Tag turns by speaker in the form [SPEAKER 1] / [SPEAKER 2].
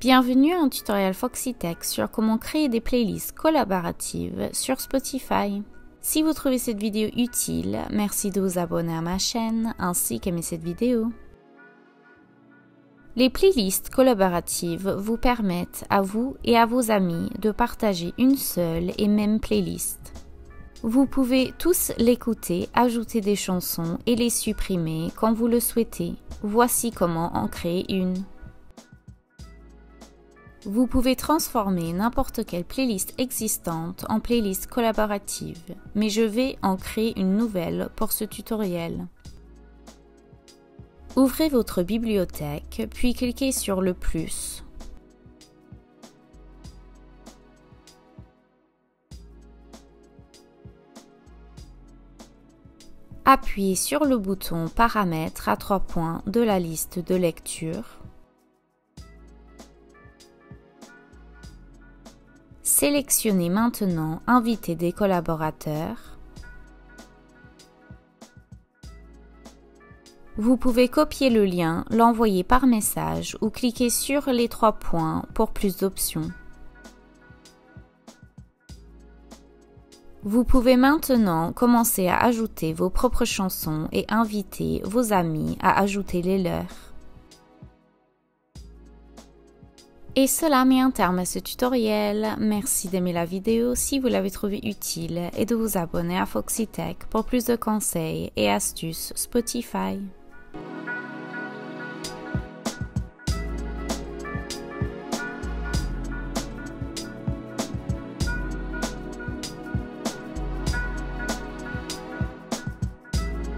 [SPEAKER 1] Bienvenue à un tutoriel Foxytech sur comment créer des playlists collaboratives sur Spotify. Si vous trouvez cette vidéo utile, merci de vous abonner à ma chaîne ainsi qu'aimer cette vidéo. Les playlists collaboratives vous permettent à vous et à vos amis de partager une seule et même playlist. Vous pouvez tous l'écouter, ajouter des chansons et les supprimer quand vous le souhaitez. Voici comment en créer une. Vous pouvez transformer n'importe quelle playlist existante en playlist collaborative, mais je vais en créer une nouvelle pour ce tutoriel. Ouvrez votre bibliothèque, puis cliquez sur le plus. Appuyez sur le bouton Paramètres à trois points de la liste de lecture Sélectionnez maintenant Inviter des collaborateurs. Vous pouvez copier le lien, l'envoyer par message ou cliquer sur les trois points pour plus d'options. Vous pouvez maintenant commencer à ajouter vos propres chansons et inviter vos amis à ajouter les leurs. Et cela met un terme à ce tutoriel. Merci d'aimer la vidéo si vous l'avez trouvé utile et de vous abonner à Foxytech pour plus de conseils et astuces Spotify.